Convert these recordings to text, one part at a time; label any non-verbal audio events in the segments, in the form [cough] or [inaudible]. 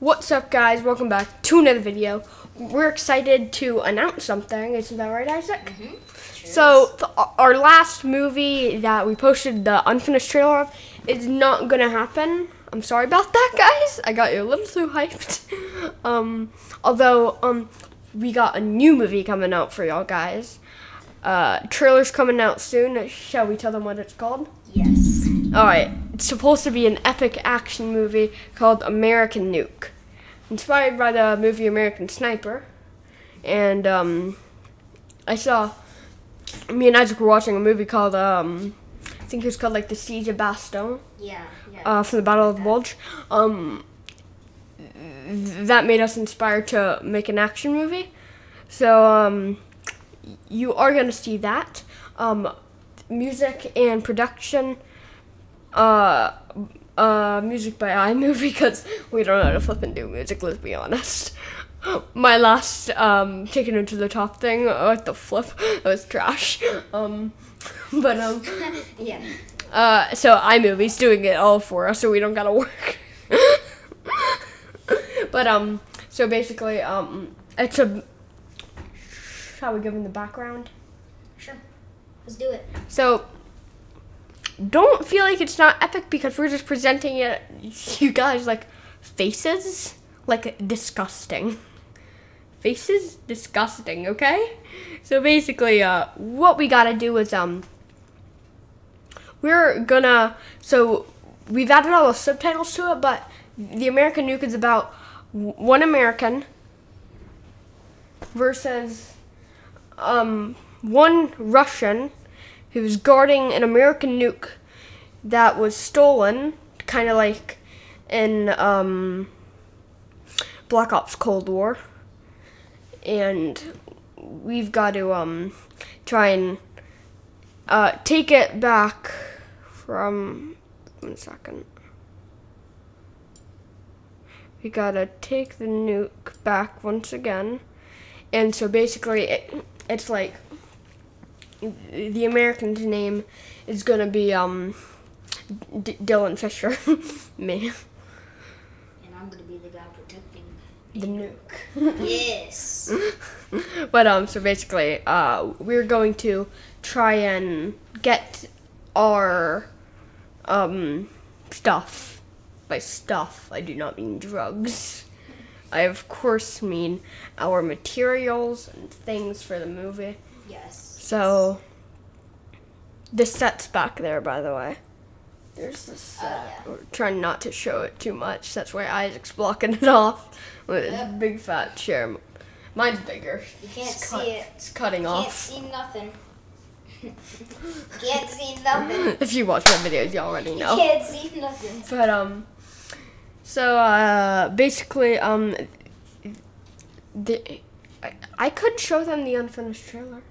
What's up, guys? Welcome back to another video. We're excited to announce something. Isn't that right, Isaac? Mm-hmm. So, th- our last movie that we posted the unfinished trailer of is not gonna happen. I'm sorry about that, guys. I got you a little too hyped. [laughs] um, although, um, we got a new movie coming out for y'all guys. Uh, trailer's coming out soon. Shall we tell them what it's called? Yes. Alright, supposed to be an epic action movie called American Nuke. Inspired by the movie American Sniper. And, um, I saw, me and Isaac were watching a movie called, um, I think it was called, like, The Siege of Bastogne, Yeah. Yeah. uh, from the Battle of the Bulge. Um, that made us inspired to make an action movie. So, um, you are gonna see that. Um, music and production, uh, uh, music by iMovie [laughs] because we don't know how to flip and do music. Let's be honest. My last um taking it to the top thing uh, with the flip [laughs] that was trash. Um, [laughs] but um, yeah. uh, so iMovie's doing it all for us, so we don't gotta work. but um, so basically um, it's a. Shall we give him the background? Sure. Let's do it. So don't feel like it's not epic because we're just presenting it [laughs] you guys like faces like disgusting. Faces disgusting, okay? So basically uh what we got to do is um we're gonna so we've added all the subtitles to it, but the American Nuke is about one American versus um, one Russian who's guarding an American nuke that was stolen, kind of like in um, Black Ops Cold War. And we've got to um, try and uh, take it back from. One second. We gotta take the nuke back once again. And so basically, it, it's like the American's name is gonna be um D- Dylan Fisher, [laughs] me, And I'm gonna be the guy protecting. the nuke. Yes. [laughs] but um, so basically, uh, we're going to try and get our um stuff. By stuff, I do not mean drugs. I of course mean our materials and things for the movie. Yes. So, the set's back there, by the way. There's the Oh, set. yeah. We're trying not to show it too much. That's why Isaac's blocking it off with his Yep. big fat chair. Mine's bigger. You can't It's see cut- it. It's cutting off. [laughs] Can't see nothing. can't see nothing. If you watch my videos, you already know. Can't see nothing. But um, so uh, basically um, the I, I could show them the unfinished trailer.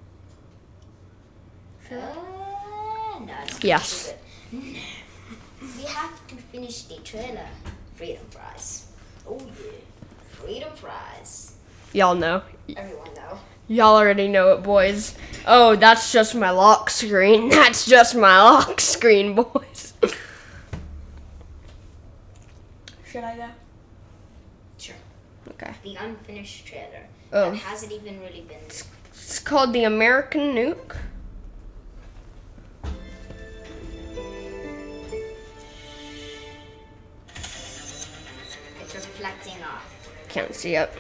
Uh, no, Yes. We have to finish the trailer. Freedom fries. Oh yeah. Freedom fries. Y'all know. Everyone know. Y'all already know it, boys. Oh, that's just my lock screen. [laughs] That's just my lock screen, boys. Should I go? Sure. Okay. The unfinished trailer. Oh. That hasn't even really been. It's called the American Nuke. It's reflecting off. Can't see it.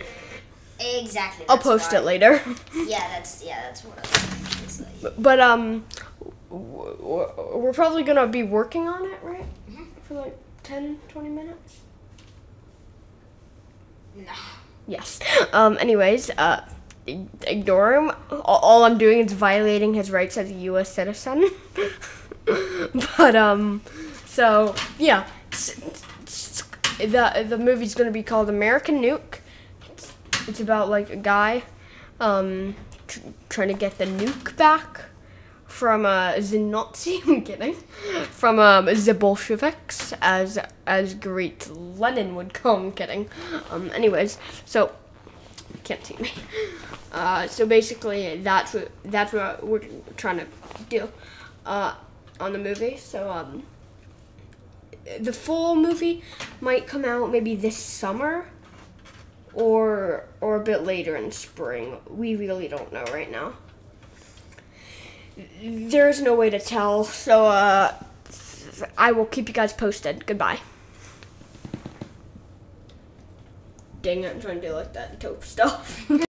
Exactly. I'll post why. it later. [laughs] Yeah, that's yeah, that's what I like. But um, we're probably gonna be working on it, right? Mhm. For like 10, 20 minutes. No. Yes. Um. Anyways, uh, ignore him. All, I'm doing is violating his rights as a U.S. citizen. [laughs] but um, so yeah, the the movie's gonna be called American Nuke. It's, it's about like a guy, um, tr- trying to get the nuke back from uh the Nazi. [laughs] I'm kidding. From um the Bolsheviks, as as great Lenin would. I'm kidding. Um. Anyways, so can't see me. Uh. So basically, that's what that's what we're trying to do. Uh. On the movie. So um. The full movie might come out maybe this summer. or or a bit later in spring. We really don't know right now. There's no way to tell, so uh, I will keep you guys posted. Goodbye. Dang it, I'm trying to do like that taupe stuff. [laughs]